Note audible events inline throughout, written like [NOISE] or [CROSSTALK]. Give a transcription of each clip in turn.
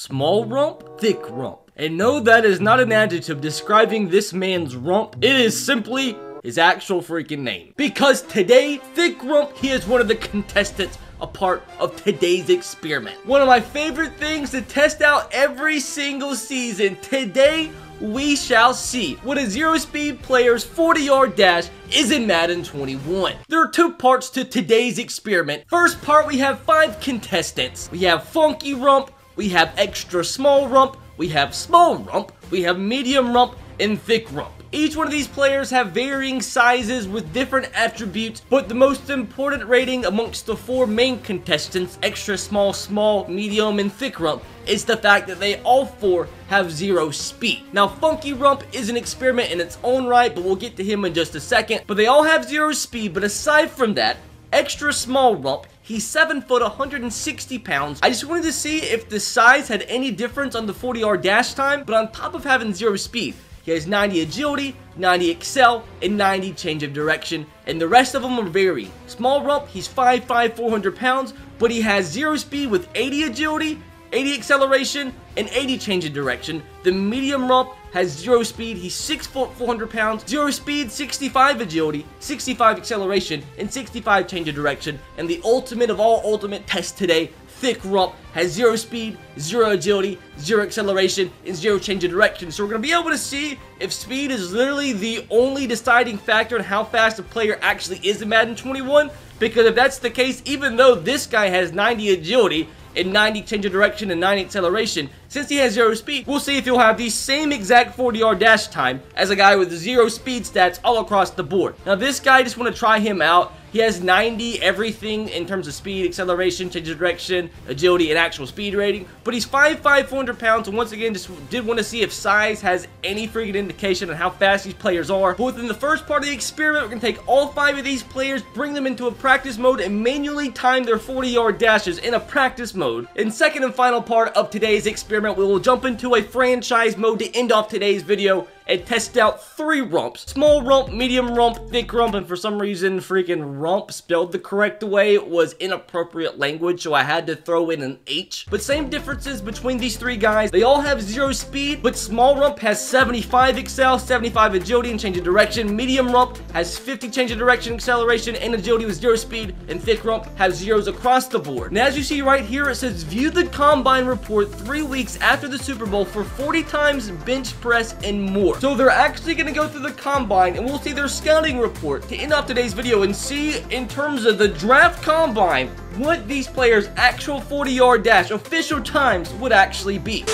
Small rump, thick rump. And no, that is not an adjective describing this man's rump. It is simply his actual freaking name. Because today, Thick Rump, he is one of the contestants a part of today's experiment. One of my favorite things to test out every single season. Today, we shall see what a zero speed player's 40 yard dash is in Madden 21. There are two parts to today's experiment. First part, we have five contestants. We have Funky Rump, we have Extra Small Rump, we have Small Rump, we have Medium Rump, and Thick Rump. Each one of these players have varying sizes with different attributes, but the most important rating amongst the four main contestants, extra small, small, medium, and thick rump, is the fact that they all four have zero speed. Now, Funky Rump is an experiment in its own right, but we'll get to him in just a second. But they all have zero speed, but aside from that, extra small rump. He's 7 foot, 160 pounds. I just wanted to see if the size had any difference on the 40 yard dash time, but on top of having zero speed, he has 90 agility, 90 excel, and 90 change of direction, and the rest of them are very Small rump, he's 5'5", 400 pounds, but he has 0 speed with 80 agility, 80 acceleration, and 80 change of direction. The medium rump has 0 speed, he's 6 foot 400 pounds, 0 speed, 65 agility, 65 acceleration, and 65 change of direction. And the ultimate of all ultimate tests today, thick rump, has zero speed, zero agility, zero acceleration, and zero change of direction. So we're going to be able to see if speed is literally the only deciding factor in how fast a player actually is in Madden 21. Because if that's the case, even though this guy has 90 agility, and 90 change of direction and 90 acceleration. Since he has zero speed, we'll see if he'll have the same exact 40 yard dash time as a guy with zero speed stats all across the board. Now this guy, just want to try him out. He has 90 everything in terms of speed, acceleration, change of direction, agility, and actual speed rating. But he's 5'5", 400 pounds, and once again, just did want to see if size has any freaking indication on how fast these players are. But within the first part of the experiment, we're going to take all five of these players, bring them into a practice mode, and manually time their 40-yard dashes in a practice mode. In second and final part of today's experiment, we will jump into a franchise mode to end off today's video and test out three rumps. Small rump, medium rump, thick rump, and for some reason freaking rump spelled the correct way was inappropriate language, so I had to throw in an H. But same differences between these three guys. They all have zero speed, but small rump has 75 excel, 75 agility and change of direction. Medium rump has 50 change of direction, acceleration, and agility with zero speed, and thick rump has zeros across the board. And as you see right here, it says view the combine report three weeks after the Super Bowl for 40 times bench press and more. So they're actually going to go through the combine and we'll see their scouting report to end off today's video and see in terms of the draft combine what these players' actual 40 yard dash official times would actually be.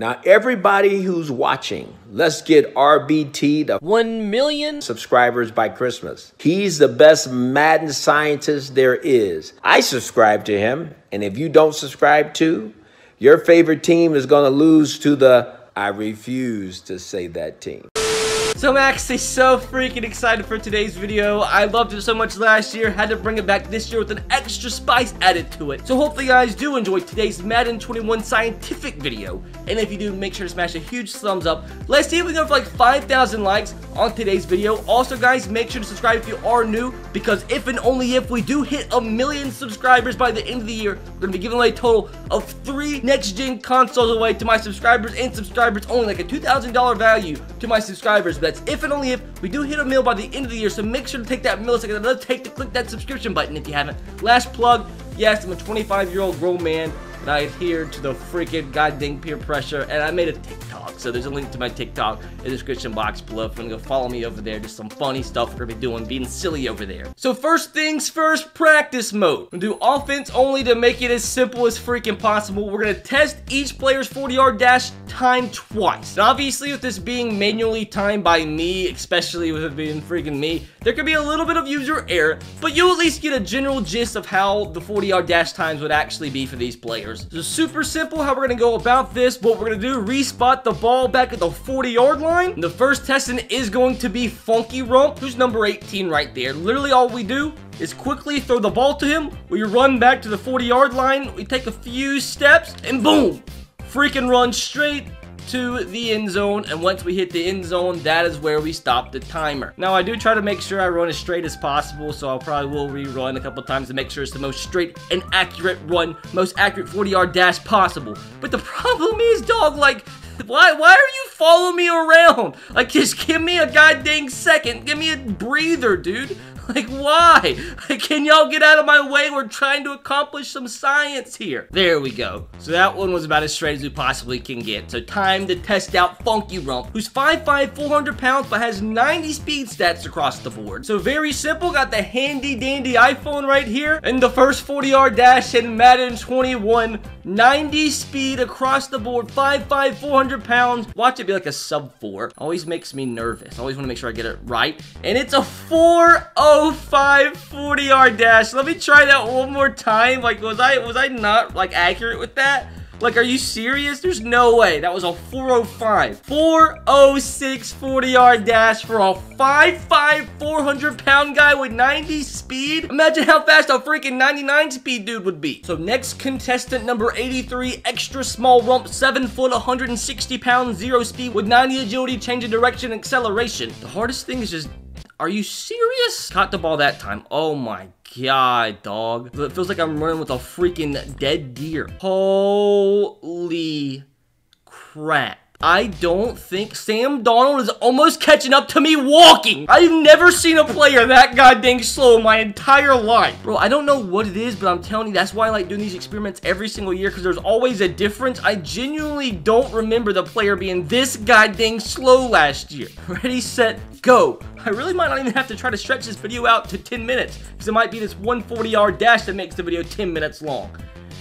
Now, everybody who's watching, let's get RBT to 1 million subscribers by Christmas. He's the best Madden scientist there is. I subscribe to him, and if you don't subscribe to, your favorite team is going to lose to the I refuse to say that team. So I'm actually so freaking excited for today's video. I loved it so much last year, had to bring it back this year with an extra spice added to it. So hopefully you guys do enjoy today's Madden 21 scientific video. And if you do, make sure to smash a huge thumbs up. Let's see if we can go for like 5,000 likes on today's video. Also guys, make sure to subscribe if you are new, because if and only if we do hit a million subscribers by the end of the year, we're going to be giving away a total of three next-gen consoles away to my subscribers and subscribers only, like a $2,000 value to my subscribers. That's if and only if we do hit a mil by the end of the year. So make sure to take that millisecond and take to click that subscription button if you haven't. Last plug, yes, I'm a 25 year old grown man and I adhered to the freaking goddamn peer pressure and I made a TikTok. So there's a link to my TikTok in the description box below. If you want to go follow me over there, just some funny stuff we're to be doing, being silly over there. So first things first, practice mode. We'll do offense only to make it as simple as freaking possible. We're to test each player's 40-yard dash time twice. Now, obviously, with this being manually timed by me, especially with it being freaking me, there could be a little bit of user error, but you'll at least get a general gist of how the 40-yard dash times would actually be for these players. So super simple how we're to go about this. What we're to do, respot the ball back at the 40 yard line. The first testing is going to be Funky Rump, who's number 18 right there. Literally all we do is quickly throw the ball to him. We run back to the 40 yard line. We take a few steps and boom, freaking run straight to the end zone, and once we hit the end zone, that is where we stop the timer. Now, I do try to make sure I run as straight as possible, so I'll probably will rerun a couple times to make sure it's the most straight and accurate run, most accurate 40-yard dash possible. But the [LAUGHS] problem is, dog, like, why, why are you following me around? Like, just give me a goddamn second. Give me a breather, dude. [LAUGHS] Like, why? Can y'all get out of my way? We're trying to accomplish some science here. There we go. So that one was about as straight as we possibly can get. So time to test out Funky Rump, who's 5'5", 400 pounds, but has 90 speed stats across the board. So very simple. Got the handy dandy iPhone right here. And the first 40-yard dash in Madden 21. 90 speed across the board. 5'5", 400 pounds. Watch it be like a sub 4. Always makes me nervous. Always want to make sure I get it right. And it's a 4-0 5 40 yard dash. Let me try that one more time. Like, was I was I not like accurate with that? Like, are you serious? There's no way. That was a 405. 406 40 yard dash for a 5'5", 400 pound guy with 90 speed. Imagine how fast a freaking 99 speed dude would be. So next contestant number 83, extra small rump, 7 foot, 160 pounds, 0 speed with 90 agility, change of direction, acceleration. The hardest thing is just are you serious? Caught the ball that time. Oh my god, dog. It feels like I'm running with a freaking dead deer. Holy crap. I don't think Sam Darnold is almost catching up to me walking. I've never seen a player that goddamn slow in my entire life. Bro, I don't know what it is, but I'm telling you, that's why I like doing these experiments every single year, because there's always a difference. I genuinely don't remember the player being this goddamn slow last year. [LAUGHS] Ready, set, go. I really might not even have to try to stretch this video out to 10 minutes, because it might be this 140 yard dash that makes the video 10 minutes long.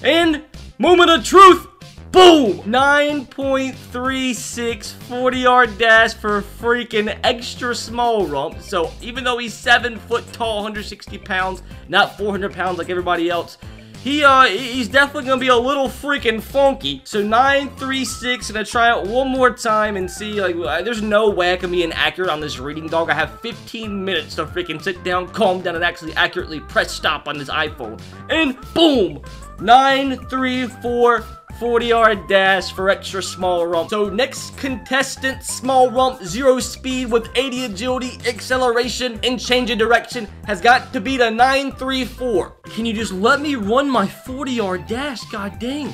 And, moment of truth, Boom! 9.36 40 yard dash for a freaking extra small rump. So even though he's 7 foot tall, 160 pounds, not 400 pounds like everybody else, he uh he's definitely gonna be a little freaking funky. So 936, gonna try it one more time and see like there's no way I can be inaccurate on this reading dog. I have 15 minutes to freaking sit down, calm down, and actually accurately press stop on this iPhone. And boom! 934 40 yard dash for extra small rump. So next contestant, small rump, zero speed with 80 agility, acceleration, and change of direction has got to be the 934. Can you just let me run my 40 yard dash? God dang.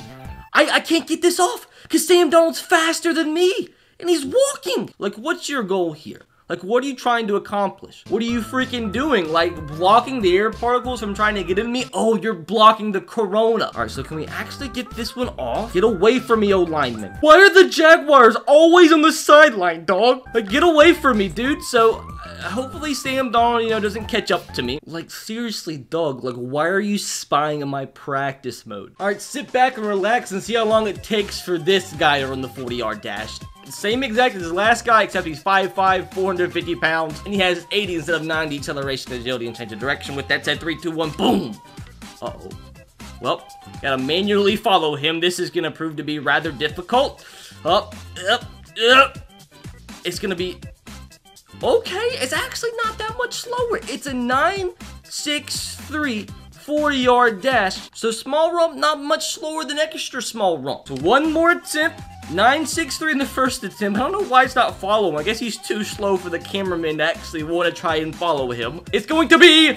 I, I can't get this off because Sam Darnold's faster than me and he's walking. Like, what's your goal here? Like, what are you trying to accomplish? What are you freaking doing? Like, blocking the air particles from trying to get in me? Oh, you're blocking the corona. All right, so can we actually get this one off? Get away from me, old lineman. Why are the Jaguars always on the sideline, dog? Like, get away from me, dude. So, uh, hopefully Sam Darnold, you know, doesn't catch up to me. Like, seriously, dog, like, why are you spying on my practice mode? All right, sit back and relax and see how long it takes for this guy to run the 40-yard dash. Same exact as his last guy, except he's 5'5", 450 pounds, and he has 80 instead of 90 acceleration, agility, and change of direction. With that said, 3, 2, 1, boom! Uh-oh. Well, gotta manually follow him. This is gonna prove to be rather difficult. Up, up, up. It's gonna be... Okay, it's actually not that much slower. It's a 963 40 yard dash. So small rump, not much slower than extra small rump. So one more attempt. 963 in the first attempt. I don't know why it's not following. I guess he's too slow for the cameraman to actually want to try and follow him. It's going to be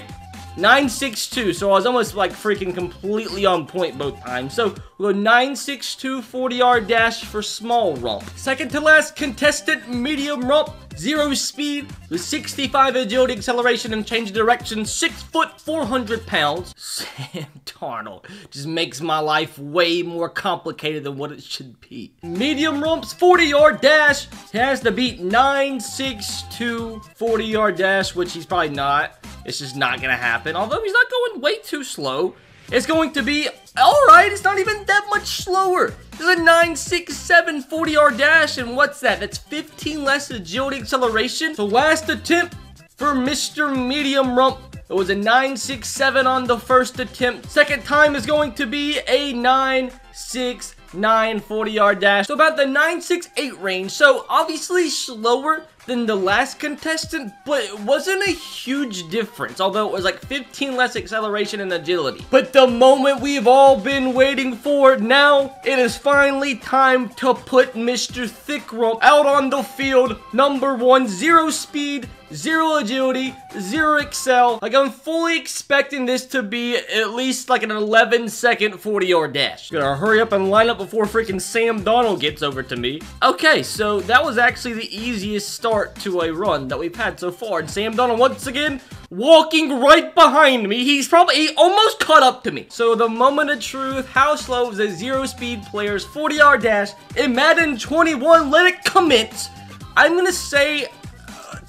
962. So I was almost like freaking completely on point both times. So we'll go 962 40 yard dash for small rump. Second to last contestant medium rump. Zero speed with 65 agility, acceleration, and change of direction. Six foot, 400 pounds. [LAUGHS] Sam Darnold just makes my life way more complicated than what it should be. Medium rumps, 40 yard dash. Has to beat 962 40 yard dash, which he's probably not. It's just not gonna happen. Although he's not going way too slow. It's going to be, alright, it's not even that much slower. This is a 967 40 yard dash, and what's that? That's 15 less agility acceleration. So last attempt for Mr. Medium Rump. It was a 967 on the first attempt. Second time is going to be a 969 40 yard dash. So about the 968 range. So obviously slower than the last contestant, but it wasn't a huge difference, although it was like 15 less acceleration and agility. But the moment we've all been waiting for, now it is finally time to put Mr. Thick Rump out on the field. Number one, zero speed, zero agility, zero excel. Like, I'm fully expecting this to be at least like an 11 second 40 yard dash. Gonna hurry up and line up before freaking Sam Darnold gets over to me. Okay, so that was actually the easiest start to a run that we've had so far. And Sam Darnold, once again, walking right behind me. He's probably, he almost caught up to me. So the moment of truth, how slow is a zero speed player's 40 yard dash in Madden 21? Let it commence. I'm gonna say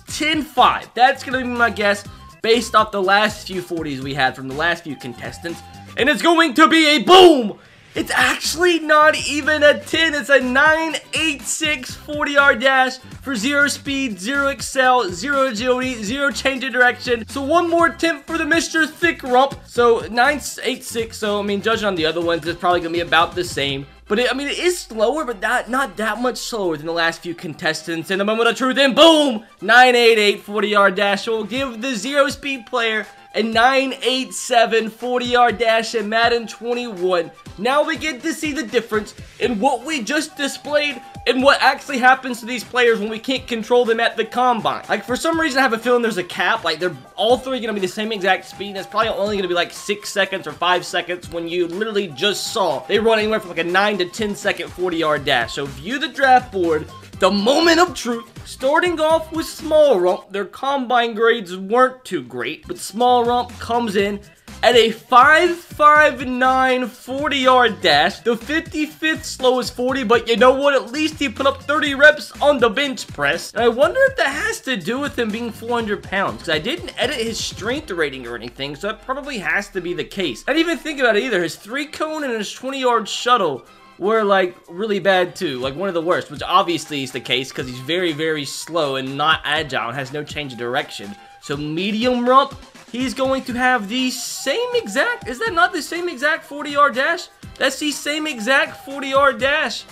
10-5. That's going to be my guess based off the last few 40s we had from the last few contestants. And it's going to be a boom! It's actually not even a 10. It's a 986 40 yard dash for zero speed, zero excel, zero agility, zero change of direction. So one more attempt for the Mr. Thick Rump. So 986. So I mean, judging on the other ones, it's probably gonna be about the same. But it, I mean, it is slower, but not, not that much slower than the last few contestants. In the moment of truth, and boom! 988 40 yard dash will give the zero speed player a 987 40-yard dash in Madden 21. Now we get to see the difference in what we just displayed and what actually happens to these players when we can't control them at the combine. Like, for some reason, I have a feeling there's a cap. Like, they're all three going to be the same exact speed, it's probably only going to be like 6 seconds or 5 seconds when you literally just saw they run anywhere from like a 9 to 10 second 40-yard dash. So view the draft board the moment of truth. Starting off with Small Rump, their combine grades weren't too great, but Small Rump comes in at a 5.59 40-yard dash, the 55th slowest 40, but you know what? At least he put up 30 reps on the bench press. And I wonder if that has to do with him being 400 pounds, because I didn't edit his strength rating or anything, so that probably has to be the case. I didn't even think about it either. His 3-cone and his 20-yard shuttle were like really bad too, like one of the worst, which obviously is the case because he's very, very slow and not agile and has no change of direction. So medium rump, he's going to have the same exact, is that not the same exact 40 yard dash? That's the same exact 40 yard dash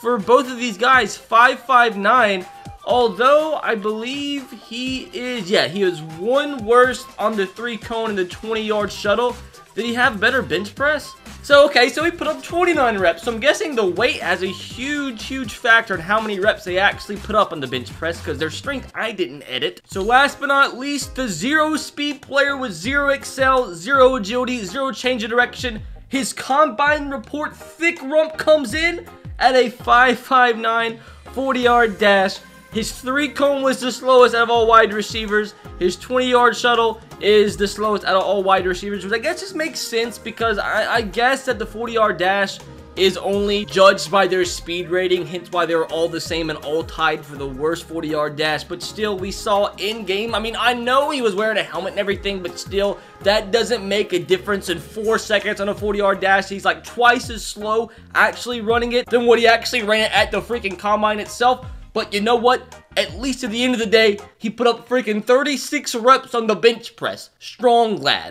for both of these guys, 559. Although I believe he is, yeah, he was one worse on the three cone and the 20 yard shuttle. Did he have better bench press? So, okay, so he put up 29 reps. So I'm guessing the weight has a huge, huge factor in how many reps they actually put up on the bench press because their strength I didn't edit. So last but not least, the zero speed player with zero excel, zero agility, zero change of direction. His combine report thick rump comes in at a 5.59 40 yard dash his three cone was the slowest out of all wide receivers. His 20 yard shuttle is the slowest out of all wide receivers, which I guess just makes sense because I, I guess that the 40 yard dash is only judged by their speed rating, hence why they're all the same and all tied for the worst 40-yard dash, but still, we saw in-game, I mean, I know he was wearing a helmet and everything, but still, that doesn't make a difference in 4 seconds on a 40-yard dash. He's like twice as slow actually running it than what he actually ran it at the freaking Combine itself, but you know what? At least at the end of the day, he put up freaking 36 reps on the bench press. Strong lad.